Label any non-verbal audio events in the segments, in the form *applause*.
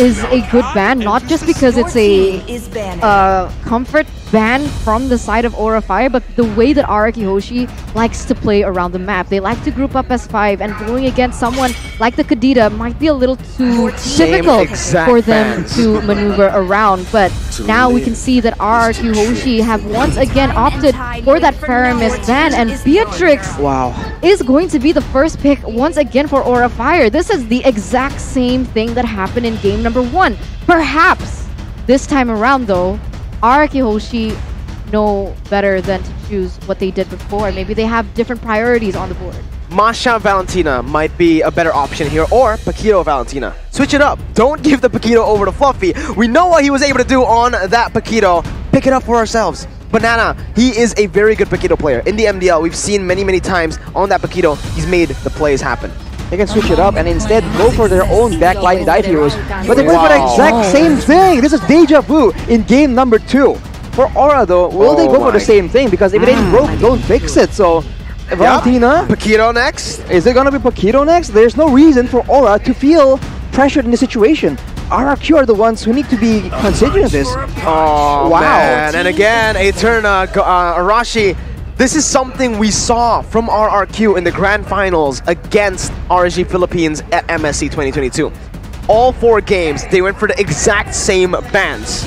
is a good ban, not just because it's a uh, comfort ban from the side of Aura Fire, but the way that RRQ Hoshi likes to play around the map. They like to group up as five, and going against someone like the Kadita might be a little too difficult for them bans. to maneuver around. But *laughs* now we can see that RRQ Hoshi have once again opted for that Paramis ban, and Beatrix Wow. is going to be the first pick once again for Aura Fire. This is the exact same thing that happened in game number one. Perhaps this time around, though, RRQ Hoshi know better than to choose what they did before. Maybe they have different priorities on the board. Masha Valentina might be a better option here, or Paquito Valentina. Switch it up. Don't give the Paquito over to Fluffy. We know what he was able to do on that Paquito. Pick it up for ourselves. Banana, he is a very good Paquito player. In the MDL, we've seen many, many times on that Paquito, he's made the plays happen. They can switch it up and instead go for their own backline dive heroes. But they're going for the exact same thing. This is deja vu in game number two. For Aura though, will they Oh go for the same thing? Because if it ain't broke, don't fix it. So Valentina, Paquito next. is it gonna be Paquito next? There's no reason for Aura to feel pressured in this situation. RRQ are the ones who need to be considering this. Oh, Wow. man. And again, Eterna, uh, Arashi, this is something we saw from RRQ in the grand finals against RSG Philippines at MSC 2022. All four games, they went for the exact same bans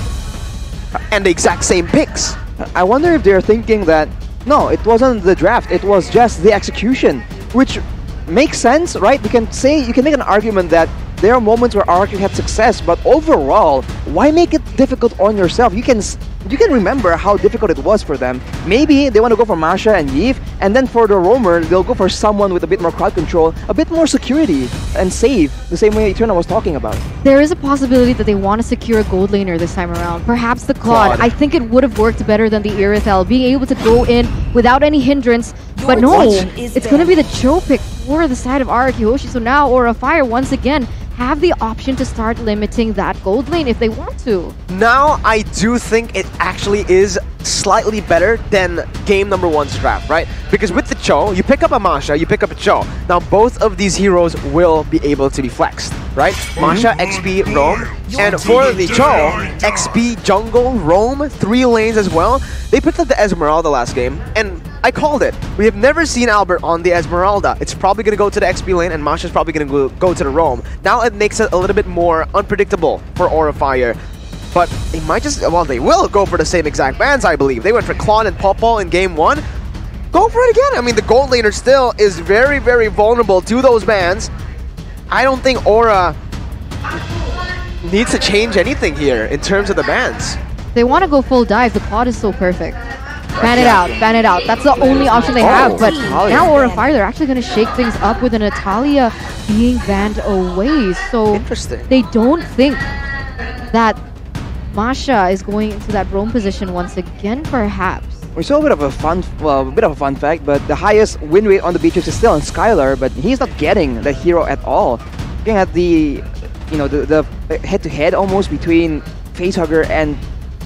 and the exact same picks. I wonder if they're thinking that no, it wasn't the draft, it was just the execution, which makes sense, right? You can say you can make an argument that there are moments where RRQ had success, but overall, why make it difficult on yourself? You can you can remember how difficult it was for them. Maybe they want to go for Masha and Yves, and then for the roamer, they'll go for someone with a bit more crowd control, a bit more security, and save, the same way Eterna was talking about. There is a possibility that they want to secure a gold laner this time around. Perhaps the Claude. Claude. I think it would have worked better than the Irithel, being able to go in without any hindrance. But no, it's going to be the Cho pick for the side of RRQ Hoshi. So now Aura Fire once again have the option to start limiting that gold lane if they want to. Now, I do think it actually is slightly better than game number one's draft, right? Because with the Cho, you pick up a Masha, you pick up a Cho. Now, both of these heroes will be able to be flexed, right? Masha, XP, roam. And for the Cho, XP, jungle, roam, three lanes as well. They picked up the Esmeralda last game, and I called it. We have never seen Albert on the Esmeralda. It's probably going to go to the XP lane, and Masha's probably going to go, to the roam. Now it makes it a little bit more unpredictable for Aura Fire. But they might just, well, they will go for the same exact bans, I believe. They went for Claude and Popol in game one. Go for it again. I mean, the gold laner still is very, very vulnerable to those bans. I don't think Aura needs to change anything here in terms of the bans. They want to go full dive. The quad is so perfect. Ban it out, ban it out. That's the only option they have. Oh, but Natalia. now Aura Fire, they're actually going to shake things up with a Natalia being banned away. So Interesting. they don't think that Masha is going into that roam position once again, perhaps. We saw a bit of a fun, well, a bit of a fun fact, but the highest win rate on the Beatrix is still on Skylar, but he's not getting the hero at all. Looking at the, you know, the head-to-head almost between Facehugger and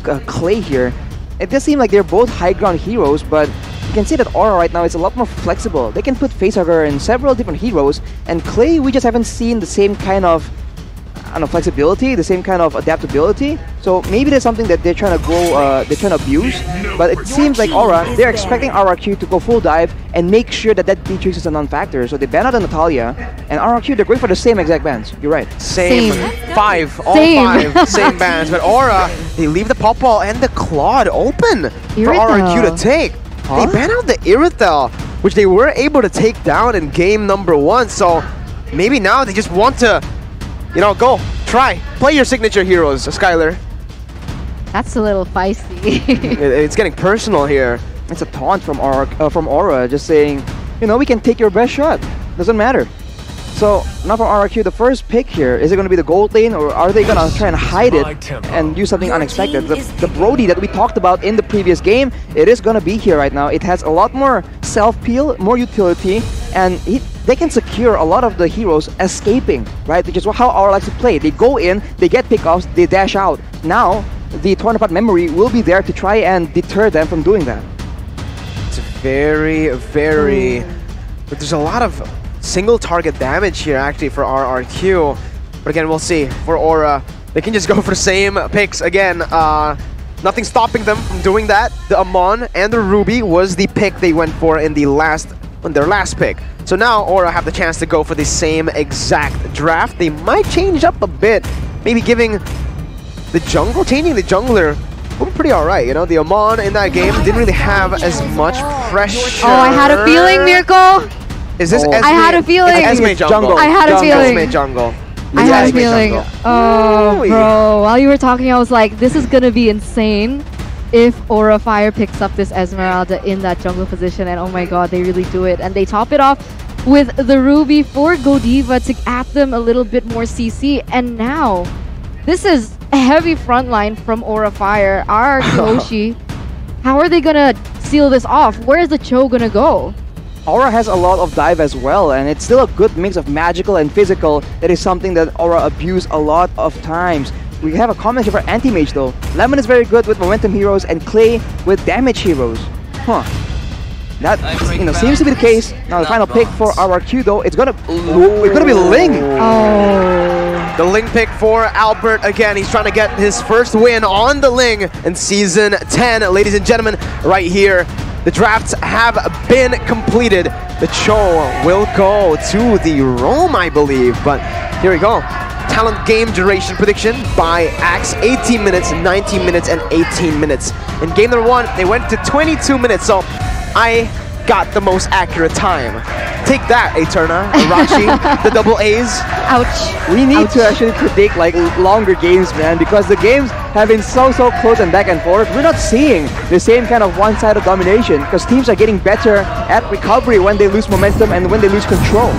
uh, Clay here, it does seem like they're both high ground heroes, but you can see that Aura right now is a lot more flexible. They can put Facehugger in several different heroes, and Clay we just haven't seen the same kind of I don't know, flexibility, the same kind of adaptability. So maybe there's something that they're trying to go, uh, they're trying to abuse. But it seems like Aura, they're expecting RRQ to go full dive and make sure that that Beatrix is a non-factor. So they ban out the Natalia, and RRQ, they're going for the same exact bans. You're right. Same. Same. Five. All Same. five. *laughs* Same bans. But Aura, they leave the Popol and the Claude open for RRQ to take. Huh? They ban out the Irithel, which they were able to take down in game number one. So maybe now they just want to, you know, go. Try. Play your signature heroes, Skylar. That's a little feisty. *laughs* It- it's getting personal here. It's a taunt from Aura, uh, from Aura, just saying, you know, we can take your best shot. Doesn't matter. So now from RRQ, the first pick here, is it going to be the gold lane or are they going to try and hide it and do something unexpected? The, the Brody that we talked about in the previous game, it is going to be here right now. It has a lot more self-peel, more utility, and he, they can secure a lot of the heroes escaping, right? Which is how Aura likes to play. They go in, they get pickoffs, they dash out. Now, the torn apart memory will be there to try and deter them from doing that. It's very, very. But there's a lot of single target damage here actually for RRQ. But But again, we'll see. For Aura, they can just go *laughs* for the same picks again. Uh, nothing stopping them from doing that. The Amon and the Ruby was the pick they went for in the last on their last pick. So now Aura have the chance to go for the same exact draft. They might change up a bit, maybe giving the jungle, changing the jungler would be pretty alright, you know? The Amon in that game didn't really have as much pressure. Oh, I had a feeling, Mirko! Is this Oh. Esme? I had a feeling. It's Esme jungle. jungle. I had a Jungle. feeling. Esme jungle. I had a feeling. jungle. Oh, bro. While you were talking, I was like, this is going to be insane if Aura Fire picks up this Esmeralda in that jungle position. And oh my god, they really do it. And they top it off with the Ruby for Godiva to add them a little bit more CC. And now, this is a heavy front line from Aura Fire. Our *laughs* Kiyoshi, how are they going to seal this off? Where is the Cho to go? Aura has a lot of dive as well, and it's still a good mix of magical and physical. That is something that Aura abuse a lot of times. We have a comment here for Anti-Mage though. Lemon is very good with momentum heroes and Clay with damage heroes. Huh. That you know seems to be the case. Now the final pick for our RRQ though, it's gonna Ooh, it's gonna be Ling. Oh. The Ling pick for Albert again. He's trying to get his first win on the Ling in season 10. Ladies and gentlemen, right here, the drafts have been completed. The Cho will go to the Rome, I believe. But here we go. Talent game duration prediction by Axe 18 minutes, 19 minutes, and 18 minutes. In game number one, they went to 22 minutes. So I got the most accurate time. Take that, Eterna, Arachi, *laughs* the double A's. Ouch. We need Ouch. to actually predict like longer games, man, because the games have been so so close and back and forth. We're not seeing the same kind of one-sided domination because teams are getting better at recovery when they lose momentum and when they lose control.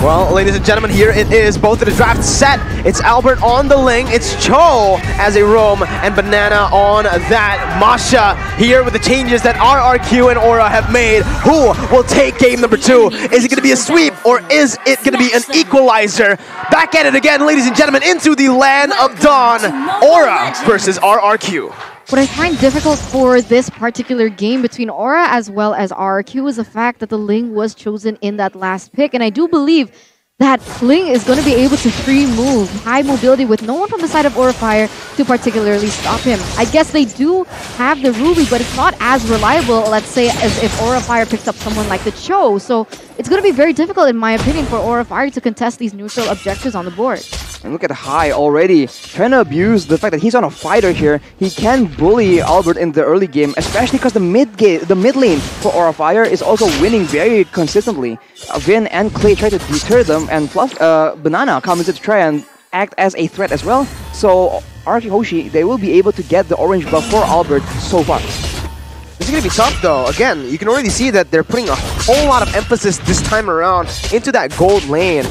Well, ladies and gentlemen, here it is. Both of the drafts set. It's Albert on the Ling. It's Cho as a roam and Banana on that. Masha here with the changes that RRQ and Aura have made. Who will take game number two? Is it going to be a sweep or is it going to be an equalizer? Back at it again, ladies and gentlemen, into the land of dawn. Aura versus RRQ. What I find difficult for this particular game between Aura as well as RQ is the fact that the Ling was chosen in that last pick. And I do believe that Ling is going to be able to free move, high mobility with no one from the side of Aura Fire to particularly stop him. I guess they do have the Ruby, but it's not as reliable, let's say, as if Aura Fire picks up someone like the Cho. So it's going to be very difficult, in my opinion, for Aura Fire to contest these neutral objectives on the board. And look at High already trying to abuse the fact that he's on a fighter here. He can bully Albert in the early game, especially because the mid game, the mid lane for Aura Fire is also winning very consistently. Vin and Clay try to deter them, and Fluff, uh, Banana comes in to try and act as a threat as well. So RRQ Hoshi, they will be able to get the orange buff for Albert so far. This is going to be tough though. Again, you can already see that they're putting a whole lot of emphasis this time around into that gold lane.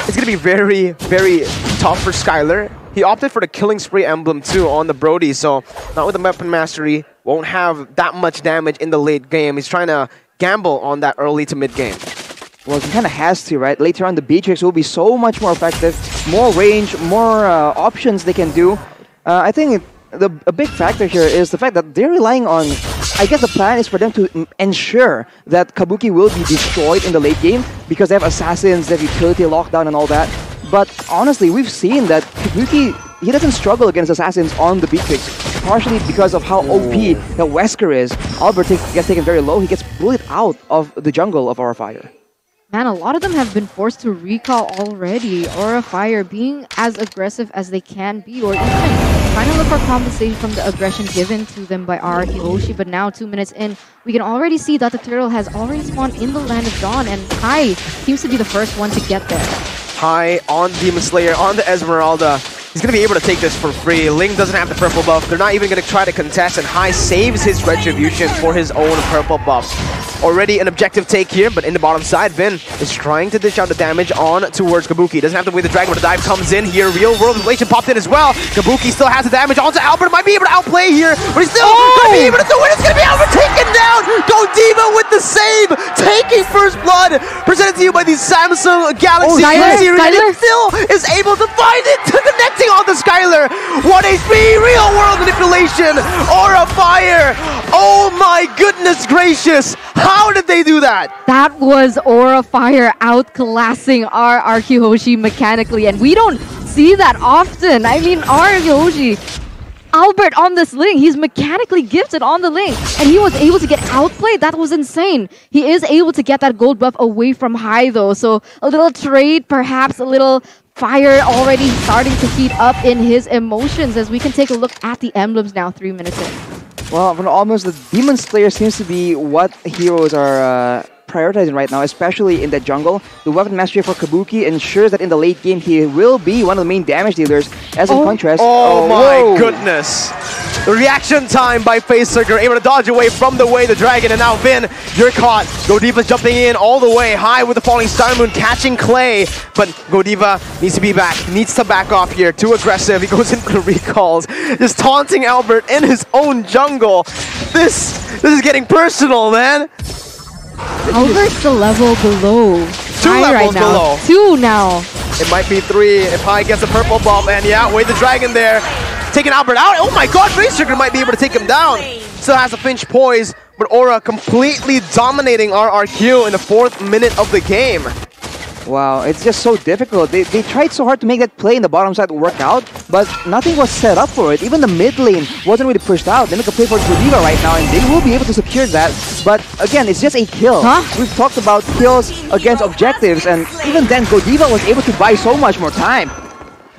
It's going to be very, very tough for Skylar. He opted for the Killing Spree emblem too on the Brody, so not with the Weapon Mastery, won't have that much damage in the late game. He's trying to gamble on that early to mid game. Well, he kind of has to, right? Later on, the Beatrix will be so much more effective, more range, more uh, options they can do. Uh, I think the a big factor here is the fact that they're relying on. I guess the plan is for them to ensure that Kabuki will be destroyed in the late game because they have assassins, they have utility lockdown, and all that. But honestly, we've seen that Kabuki he doesn't struggle against assassins on the Beatrix, partially because of how OP that Wesker is. Albert gets taken very low. He gets bullied out of the jungle of Aura Fire. Man, a lot of them have been forced to recall already. Aura Fire being as aggressive as they can be, or even trying to look for compensation from the aggression given to them by RRQ Hoshi. But now, two minutes in, we can already see that the turtle has already spawned in the Land of Dawn, and High seems to be the first one to get there. High on Demon Slayer, on the Esmeralda. He's going to be able to take this for free. Ling doesn't have the purple buff. They're not even going to try to contest, and High saves his retribution for his own purple buff. Already an objective take here, but in the bottom side, Vin is trying to dish out the damage on towards Kabuki. Doesn't have to wait the dragon, but the dive comes in here. Real world relation popped in as well. Kabuki still has the damage onto Albert. Might be able to outplay here, but he's still oh! going to be able to do it. It's going to be Albert taken down. Godiva with the save, taking first blood. Presented to you by the Samsung Galaxy Oh, Skylar, Series. and Skylar. still is able to find it, connecting on the Skylar. 1 HP, real world manipulation, aura fire. Oh my goodness gracious. How did they do that? That was Aura Fire outclassing our Araki Hoshi mechanically, and we don't see that often. I mean, Yoshi, Albert on this link. He's mechanically gifted on the link. And he was able to get outplayed. That was insane. He is able to get that gold buff away from high though. So a little trade, perhaps a little fire already starting to heat up in his emotions as we can take a look at the emblems now, three minutes in. Well, for almost the Demon Slayer seems to be what heroes are uh, prioritizing right now, especially in the jungle. The weapon mastery for Kabuki ensures that in the late game he will be one of the main damage dealers. As in oh. contrast, oh, oh my whoa. goodness! The reaction time by Facehugger, able to dodge away from the way the dragon, and now Vin, you're caught. Godiva jumping in all the way high with the falling star moon, catching Clay, but Godiva needs to be back, needs to back off here. Too aggressive. He goes *laughs* into the recalls, just taunting Albert in his own jungle. This, this is getting personal, man. Albert's the level below. Two High levels right below. Two now. It might be three if High gets a purple buff. And yeah, wait the dragon there. Taking Albert out. Oh my god, Facehugger might be able to take him down. Still has a Finch poise, but Aura completely dominating RRQ in the fourth minute of the game. Wow, it's just so difficult. They, they tried so hard to make that play in the bottom side work out, but nothing was set up for it. Even the mid lane wasn't really pushed out. They make a play for Godiva right now, and they will be able to secure that. But again, it's just a kill. Huh? We've talked about kills against objectives, and even then, Godiva was able to buy so much more time.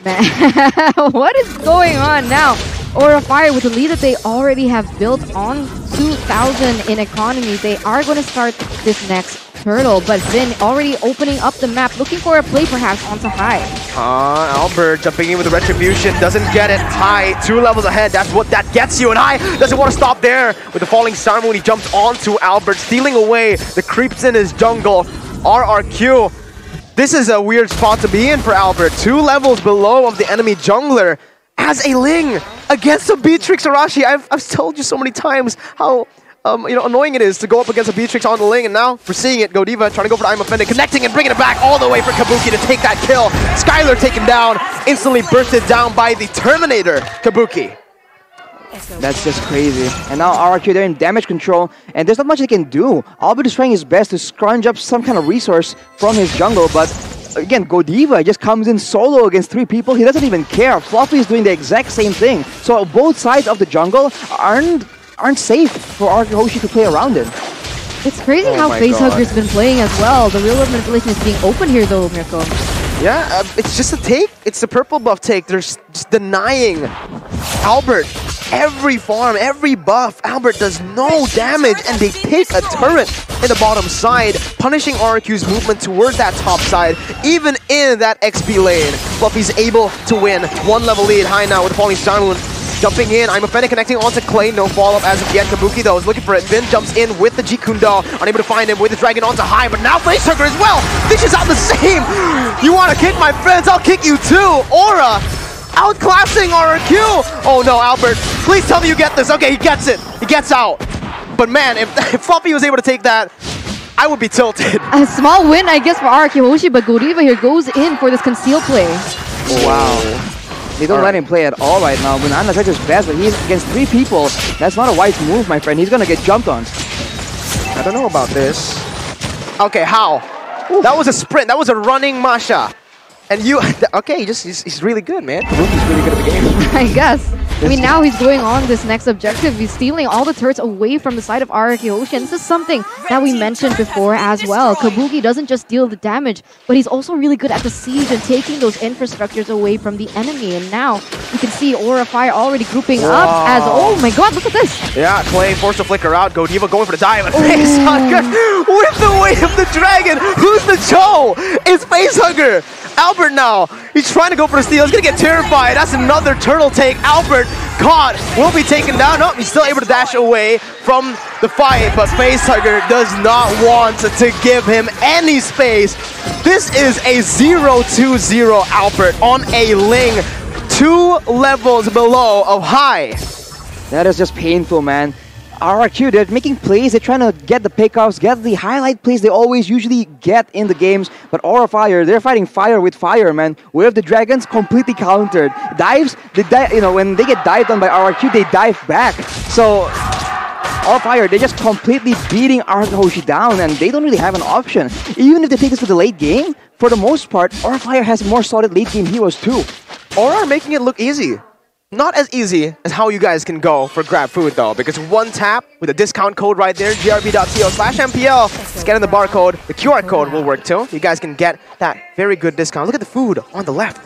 Man, *laughs* what is going on now? Aura Fire with the lead that they already have built on 2,000 in economy. They are going to start this next turtle, but Vin already opening up the map, looking for a play perhaps onto High. Uh, Albert jumping in with the Retribution, doesn't get it. High, two levels ahead, that's what that gets you, and High doesn't want to stop there. With the falling star moon, he jumps onto Albert, stealing away the creeps in his jungle. RRQ, this is a weird spot to be in for Albert. Two levels below of the enemy jungler as a Ling against a Beatrix Arashi. I've, I've told you so many times how um, you know, annoying it is to go up against a Beatrix on the Ling, and now we're seeing it. Godiva trying to go for the I'm offended, connecting and bringing it back all the way for Kabuki to take that kill. Skylar taken down, instantly bursted down by the Terminator, Kabuki. That's just crazy. And now RRQ, they're in damage control, and there's not much they can do. Albert is trying his best to scrunch up some kind of resource from his jungle, but again, Godiva just comes in solo against three people. He doesn't even care. Fluffy is doing the exact same thing. So both sides of the jungle aren't aren't safe for Hoshi to play around in. It's crazy oh how Facehugger's been playing as well. The real world manipulation is being open here though, Mirko. Yeah, uh, it's just a take. It's the purple buff take. They're just denying Albert every farm, every buff. Albert does no damage, and they take a turret in the bottom side, punishing RQ's movement towards that top side, even in that XP lane. Fluffy's able to win. One level lead high now with Falling Moon Jumping in, I'm offended connecting onto Clay, no follow-up as of yet. Kabuki though is looking for it. Vin jumps in with the Kune unable to find him with the Dragon onto high, but now Facehugger as well! This is out the *laughs* same! You wanna kick my friends, I'll kick you too! Aura outclassing RRQ! Oh no, Albert, please tell me you get this. Okay, he gets it. He gets out. But man, if, *laughs* if Fluffy was able to take that, I would be tilted. A small win, I guess, for RRQ Hoshi, but Godiva here goes in for this conceal play. Wow. They don't let him play at all right now. Banana's at his best, but he's against three people. That's not a wise move, my friend. He's gonna get jumped on. I don't know about this. Okay, how? Ooh. That was a sprint. That was a running Masha. And you, *laughs* okay, he just, he's, he's really good, man. He's really good at the game. *laughs* I guess. I mean, now he's going on this next objective. He's stealing all the turrets away from the side of RRQ Hoshi. This is something that we mentioned before as well. Kabuki doesn't just deal the damage, but he's also really good at the siege and taking those infrastructures away from the enemy. And now you can see Aura Fire already grouping up as, oh my god, look at this. Yeah, Clay forced to flicker out. Godiva going for the dive. And *laughs* Facehugger with the weight of the dragon. Who's the Joe? It's Facehugger. Albert now. He's trying to go for the steal. He's going to get terrified. That's another turtle take. Albert caught. Will be taken down. No, he's still able to dash away from the fight, but Facehugger does not want to give him any space. This is a 0-2-0 Albert on a Ling. Two levels below of high. That is just painful, man. RRQ, they're making plays, they're trying to get the pickoffs, get the highlight plays they always usually get in the games, but Aura Fire, they're fighting fire with fire, man. With the Dragons completely countered. Dives, they di you know, when they get dived on by RRQ, they dive back. So, Aura Fire, they're just completely beating RRQ Hoshi down, and they don't really have an option. Even if they take this to the late game, for the most part, Aura Fire has more solid late game heroes too. Aura are making it look easy. Not as easy as how you guys can go for grab food though, because one tap with a discount code right there, grb.co slash MPL, scan in the barcode, the QR code will work too. You guys can get that very good discount. Look at the food on the left.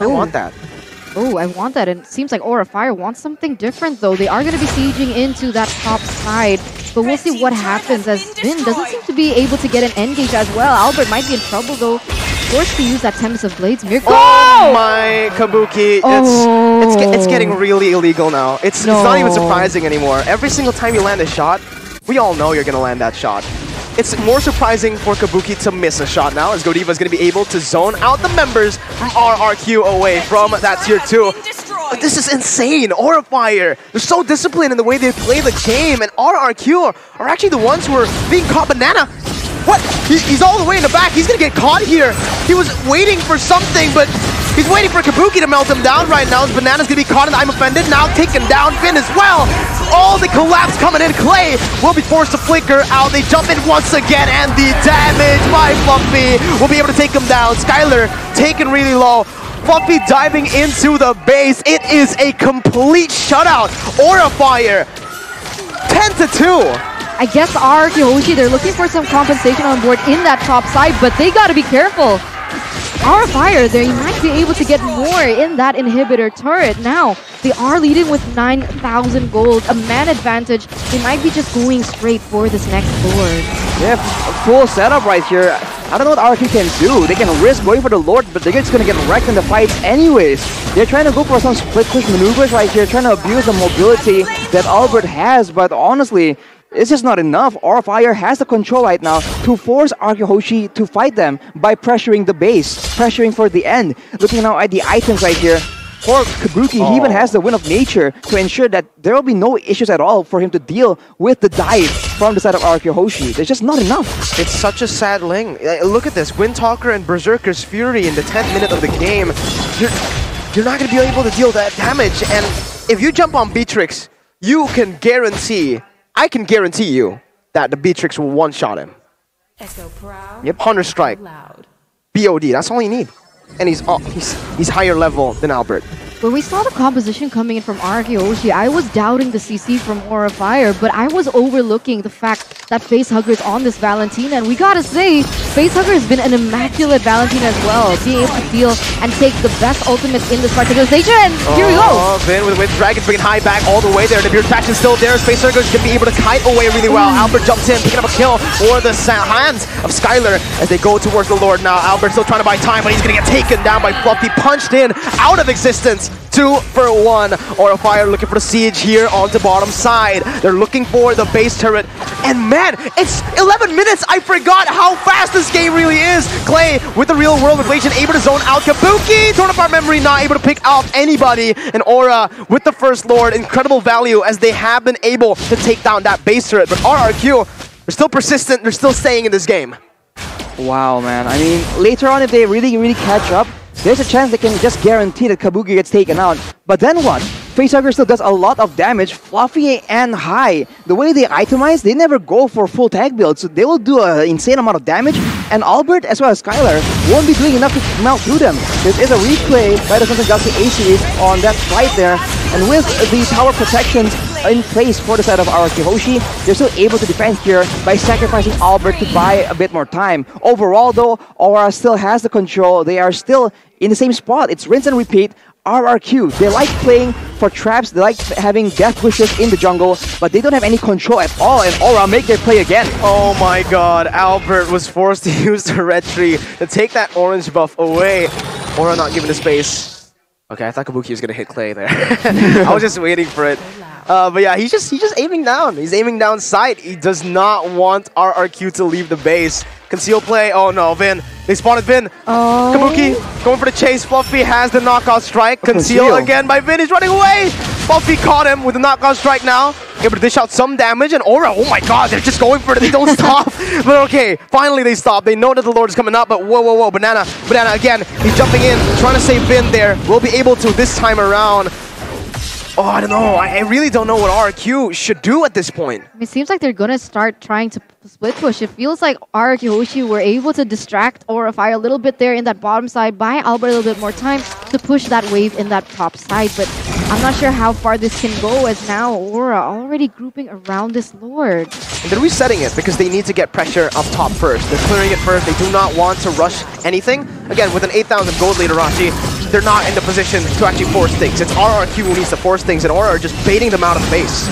I want that. Oh, I want that. And it seems like Aura Fire wants something different, though. They are going to be sieging into that top side. But we'll see what happens as Vin doesn't seem to be able to get an end gauge as well. Albert might be in trouble, though. Forced to use that Tempest of Blades. Mirko! Oh my Kabuki! Oh. It's, it's, it's getting oh. really illegal now. It's, No. it's not even surprising anymore. Every single time you land a shot, we all know you're gonna land that shot. It's more surprising for Kabuki to miss a shot now, as Godiva is going to be able to zone out the members from RRQ away from that tier 2. But This is insane. Aura Fire. They're so disciplined in the way they play the game, and RRQ are actually the ones who are being caught banana. What? He, he's all the way in the back. He's gonna get caught here. He was waiting for something, but he's waiting for Kabuki to melt him down right now. His banana's gonna be caught the I'm offended. Now taken down Finn as well. All the collapse coming in. Clay will be forced to flicker out. They jump in once again, and the damage by Fluffy will be able to take him down. Skylar taken really low. Fluffy diving into the base. It is a complete shutout. Aura Fire. 10 to 2. I guess RRQ Hoshi, they're looking for some compensation on board in that top side, but they gotta be careful. Aura Fire, they might be able to get more in that inhibitor turret. Now, they are leading with 9,000 gold, a man advantage. They might be just going straight for this next board. A full setup right here. I don't know what RQ can do. They can risk going for the Lord, but they're just gonna get wrecked in the fights anyways. They're trying to go for some split push maneuvers right here, trying to abuse the mobility that Albert has, but honestly, it's just not enough. Aura Fire has the control right now to force RQ Hoshi to fight them by pressuring the base, pressuring for the end. Looking now at the items right here. For Kabuki, he even has the Wind of Nature to ensure that there will be no issues at all for him to deal with the dive from the side of RQ Hoshi. There's just not enough. It's such a sad ling. Look at this. Windtalker and Berserker's Fury in the 10th minute of the game. You're, you're not going to be able to deal that damage. And if you jump on Beatrix, you can guarantee, I can guarantee you, that the Beatrix will one-shot him. Echo proud. Yep. Hunter Strike. Loud. BOD, that's all you need. And he's, uh, he's, he's higher level than Albert. When we saw the composition coming in from RRQ Hoshi, I was doubting the CC from Aura Fire, but I was overlooking the fact that Facehugger is on this Valentine, and we gotta say, Facehugger has been an immaculate Valentine as well, being able to deal and take the best ultimates in this particular stage, and here we go! Oh, Vin with, with Dragon bringing high back all the way there. The Beard Faction's still there. Space Circle's gonna be able to kite away really well. Albert jumps in, picking up a kill for the hands of Skylar as they go towards the Lord now. Albert still trying to buy time, but he's gonna get taken down by Fluffy, punched in, out of existence. Two for one. Aura Fire looking for the siege here on the bottom side. They're looking for the base turret. And man, it's 11 minutes. I forgot how fast this game really is. Clay with the real world inflation, able to zone out Kabuki. Torn apart memory, not able to pick off anybody. And Aura with the first Lord, incredible value as they have been able to take down that base turret. But RRQ, they're still persistent. They're still staying in this game. Wow, man. I mean, later on, if they really, really catch up, there's a chance they can just guarantee that Kabuki gets taken out. But then what? Facehugger still does a lot of damage, fluffy and high. The way they itemize, they never go for full tag build, so they will do an insane amount of damage. And Albert, as well as Skylar, won't be doing enough to melt through them. This is a replay by the Samsung Galaxy A series on that fight there. And with the tower protections in place for the side of RRQ Hoshi, they're still able to defend here by sacrificing Albert to buy a bit more time. Overall, though, Aura still has the control. They are still in the same spot. It's rinse and repeat. RRQ, they like playing for traps, they like having death wishes in the jungle, but they don't have any control at all, and Aura make their play again. Oh my god, Albert was forced to *laughs* use the red tree to take that orange buff away. Aura not given the space. Okay, I thought Kabuki was gonna hit Clay there. *laughs* I was just waiting for it. Uh, but yeah, he's just he's just aiming down. He's aiming down sight. He does not want RRQ to leave the base. Conceal play. Oh no, Vin. They spotted Vin. Oh. Kabuki going for the chase. Fluffy has the knockout strike. Conceal, Conceal. again by Vin. He's running away. Fluffy caught him with the knockout strike now. Able to dish out some damage. And Aura, oh my god, they're just going for it. They don't *laughs* stop. But okay, finally they stop. They know that the Lord is coming up. But whoa, whoa, whoa. Banana, Banana again. He's jumping in, trying to save Vin there. Will be able to this time around. Oh, I don't know. I, I really don't know what RQ should do at this point. It seems like they're gonna start trying to split push. It feels like RRQ Hoshi were able to distract Aura Fire a little bit there in that bottom side, buy Albert a little bit more time to push that wave in that top side. But I'm not sure how far this can go as now Aura already grouping around this Lord. And they're resetting it because they need to get pressure up top first. They're clearing it first. They do not want to rush anything. Again, with an 8,000 gold leader, Rashi, they're not in the position to actually force things. It's RRQ who needs to force things, and Aura are just baiting them out of the base.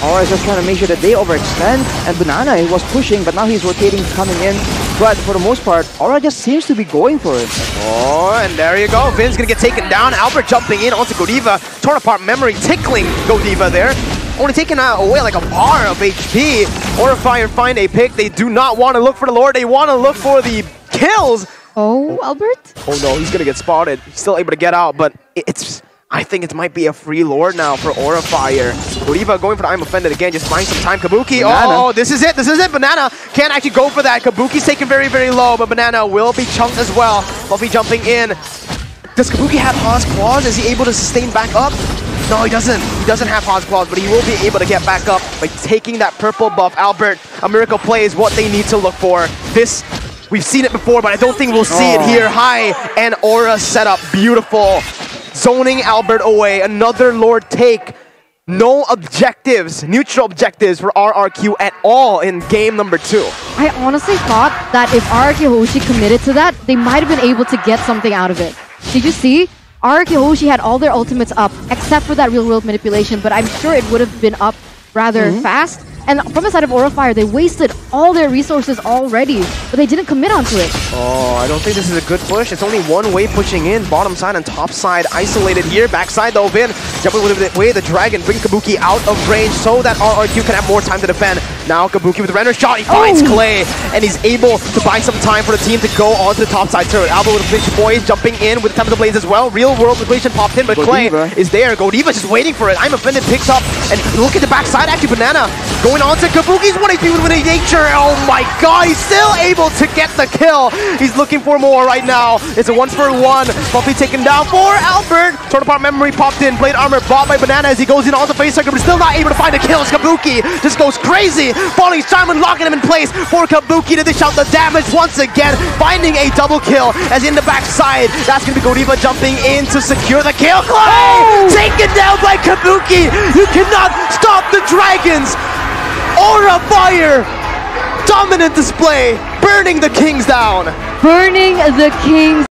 Aura is just trying to make sure that they overextend. And Banana he was pushing, but now he's rotating, coming in. But for the most part, Aura just seems to be going for it. Oh, and there you go. Vin's gonna get taken down. Albert jumping in onto Godiva. Torn apart memory, tickling Godiva there. Only taking uh, away like a bar of HP. Aura Fire find a pick. They do not want to look for the Lord. They want to look for the kills. Oh, Albert? Oh no, he's gonna get spotted. He's still able to get out, but it's... I think it might be a free Lord now for Aura Fire. Godiva going for the I'm Offended again, just buying some time. Kabuki, Banana. oh, this is it, this is it. Banana can't actually go for that. Kabuki's taken very, very low, but Banana will be chunked as well. Fluffy jumping in. Does Kabuki have Haas Claws? Is he able to sustain back up? No, he doesn't. He doesn't have Haas Claws, but he will be able to get back up by taking that purple buff. Albert, a miracle play is what they need to look for. This, we've seen it before, but I don't think we'll see it Oh. here. High and Aura setup, beautiful. Zoning Albert away, another Lord take. No objectives, neutral objectives for RRQ at all in game number two. I honestly thought that if RRQ Hoshi committed to that, they might have been able to get something out of it. Did you see? RRQ Hoshi had all their ultimates up, except for that real world manipulation, but I'm sure it would have been up rather mm-hmm. fast. And from the side of Aura Fire, they wasted all their resources already, but they didn't commit onto it. Oh, I don't think this is a good push. It's only one way pushing in. Bottom side and top side isolated here. Backside though, Vin jumping with the way the dragon bring Kabuki out of range so that RRQ can have more time to defend. Now Kabuki with the render shot. He oh! finds Oh. Clay and he's able to buy some time for the team to go onto the top side turret. Alba with a Finch Poise jumping in with the Temple Blades as well. Real world manipulation popped in, but Clay is there. Godiva just waiting for it. I'm offended picks up and look at the backside. Actually, Banana going on to Kabuki's 1 HP with a nature. Oh my god, he's still able to get the kill. He's looking for more right now. It's a one for one. Fluffy taken down for Albert. Torn apart memory popped in. Blade armor bought by Banana as he goes in on the Facehugger, but still not able to find the kills. Kabuki just goes crazy. Falling Simon locking him in place for Kabuki to dish out the damage once again. Finding a double kill as in the backside. That's gonna be Godiva jumping in to secure the kill. Clay! Oh! Taken down by Kabuki. You cannot stop the dragons. Aura Fire! Dominant display, burning the kings down. Burning the Kings